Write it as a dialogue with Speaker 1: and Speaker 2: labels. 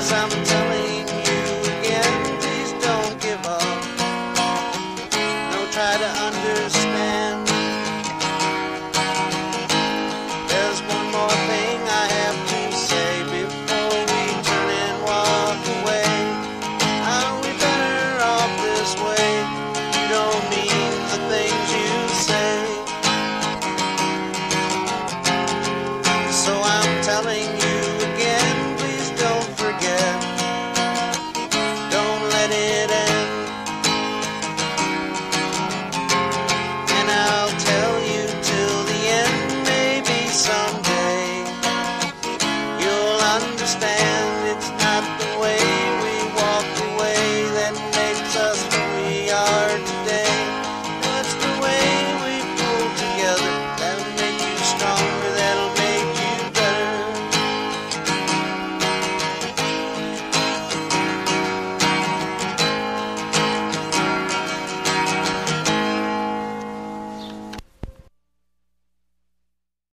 Speaker 1: Yes, I'm telling you again, please don't give up. Don't try to understand. understand.